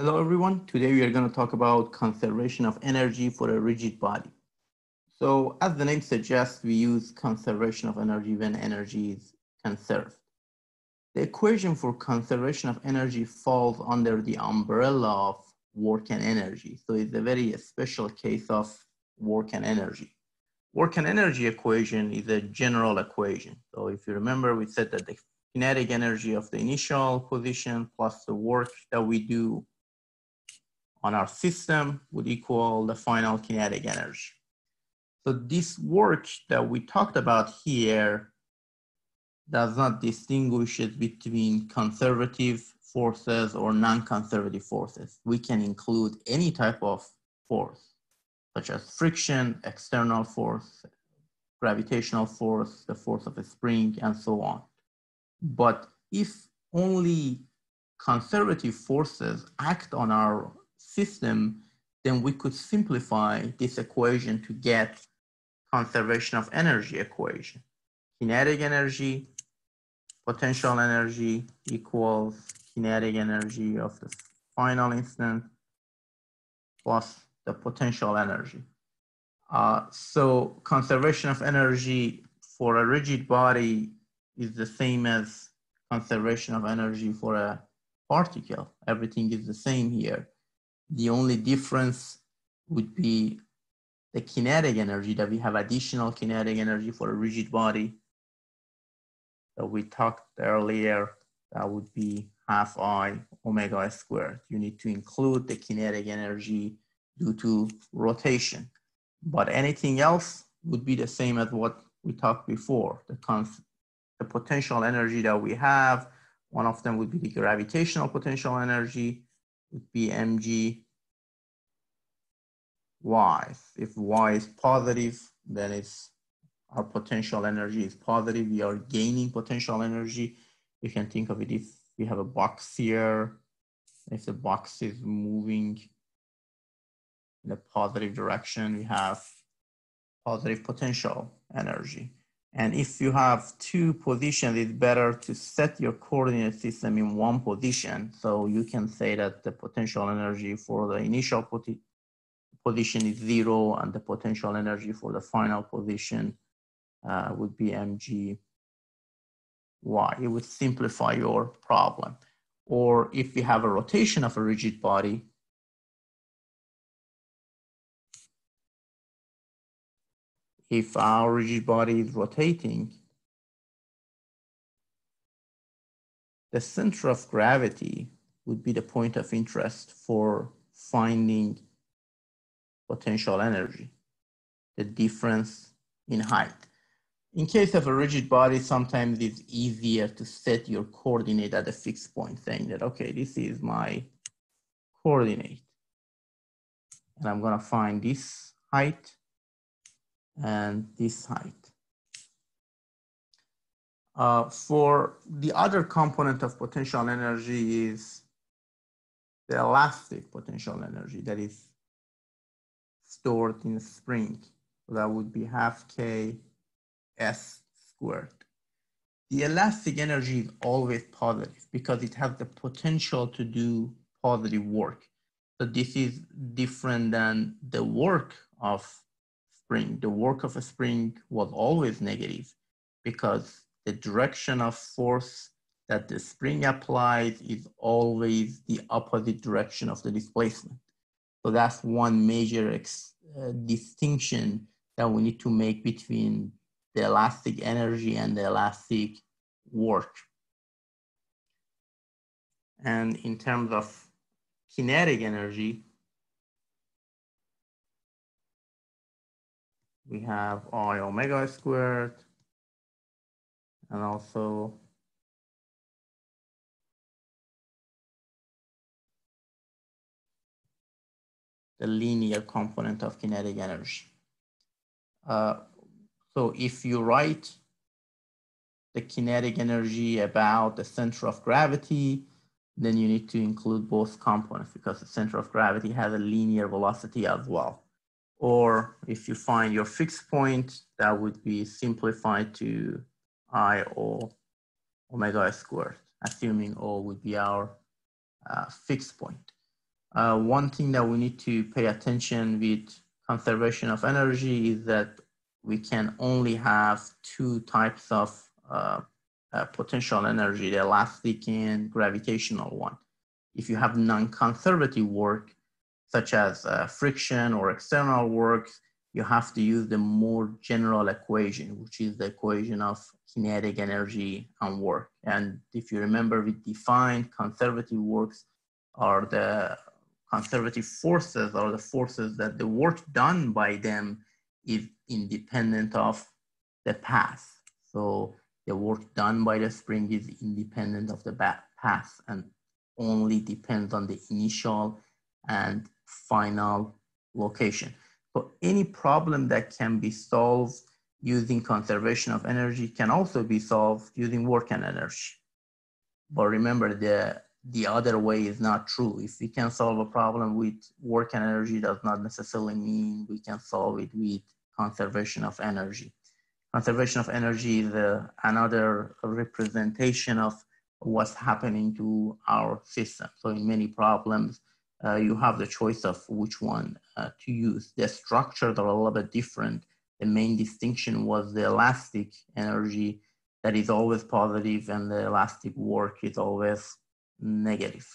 Hello everyone. Today we are going to talk about conservation of energy for a rigid body. So as the name suggests, we use conservation of energy when energy is conserved. The equation for conservation of energy falls under the umbrella of work and energy. So it's a very special case of work and energy. Work and energy equation is a general equation. So if you remember, we said that the kinetic energy of the initial position plus the work that we do on our system would equal the final kinetic energy. So this work that we talked about here does not distinguish it between conservative forces or non-conservative forces. We can include any type of force, such as friction, external force, gravitational force, the force of a spring, and so on. But if only conservative forces act on our system, then we could simplify this equation to get conservation of energy equation. Kinetic energy, potential energy equals kinetic energy of the final instant plus the potential energy. Uh, so conservation of energy for a rigid body is the same as conservation of energy for a particle. Everything is the same here. The only difference would be the kinetic energy that we have additional kinetic energy for a rigid body that we talked earlier. That would be half I omega i squared. You need to include the kinetic energy due to rotation. But anything else would be the same as what we talked before. The, the potential energy that we have, one of them would be the gravitational potential energy, would be mg y. If y is positive, then it's our potential energy is positive. We are gaining potential energy. You can think of it if we have a box here, if the box is moving in a positive direction, we have positive potential energy. And if you have two positions, it's better to set your coordinate system in one position. So you can say that the potential energy for the initial position is zero and the potential energy for the final position uh, would be mg y. It would simplify your problem. Or if you have a rotation of a rigid body, if our rigid body is rotating, the center of gravity would be the point of interest for finding potential energy, the difference in height. In case of a rigid body, sometimes it's easier to set your coordinate at a fixed point, saying that, okay, this is my coordinate. And I'm gonna find this height and this height. Uh, for the other component of potential energy is the elastic potential energy that is stored in a spring. So that would be half K S squared. The elastic energy is always positive because it has the potential to do positive work. So this is different than the work of spring. The work of a spring was always negative because the direction of force that the spring applies is always the opposite direction of the displacement. So that's one major uh, distinction that we need to make between the elastic energy and the elastic work. And in terms of kinetic energy, we have I omega squared and also the linear component of kinetic energy. Uh, so if you write the kinetic energy about the center of gravity, then you need to include both components because the center of gravity has a linear velocity as well. Or if you find your fixed point, that would be simplified to I O omega squared, assuming O would be our uh, fixed point. Uh, one thing that we need to pay attention with conservation of energy is that we can only have two types of uh, uh, potential energy, the elastic and gravitational one. If you have non-conservative work, such as uh, friction or external work, you have to use the more general equation, which is the equation of kinetic energy and work. And if you remember, we defined conservative works are the conservative forces or the forces that the work done by them is independent of the path. So the work done by the spring is independent of the path and only depends on the initial and final location. So any problem that can be solved using conservation of energy can also be solved using work and energy. But remember the the other way is not true. If we can solve a problem with work and energy does not necessarily mean we can solve it with conservation of energy. Conservation of energy is uh, another representation of what's happening to our system. So in many problems, uh, you have the choice of which one uh, to use. The structures are a little bit different. The main distinction was the elastic energy that is always positive and the elastic work is always negative.